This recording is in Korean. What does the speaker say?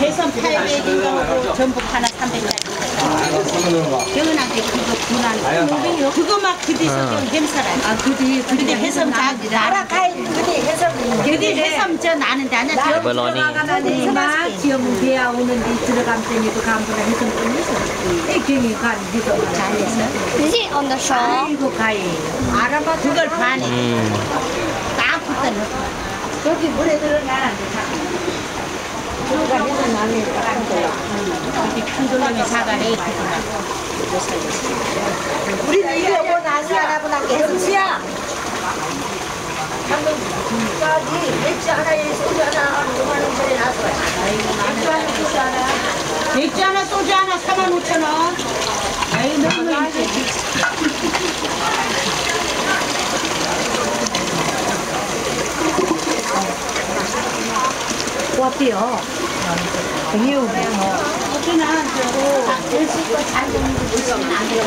해선 800인가 하고 전복 하나 300짜리. 경은한테 그거 분한 그거 막 그뒤서 좀 햄살아. 아 그뒤 근데 해섬 다 가이 그뒤 해섬 그뒤 해섬 저 나는데 아니야. 저 Iba Lonnie. 가나니 마 지금 비야 오는데 들어감 때니도 감보다 해서 뿐이서 이 경이 간 비도 잘했어 Is it on the shore? 아이고 가이 알아봐 그걸 Hmm. 딱 붙어는 여기 물에 들어가는데 큰 사가래 있구나. 우리는 이거 뭐 나시 하나보다 계속이야. 방금 까지 맥주 하나에 소주 하나 5만 원짜리 나왔어요. 맥주 하나 소주 하나. 맥주 하나 소주 하나 4만 5천 원. 아이 너무 어때요? 이유 어쩌나 저거 안 돼요.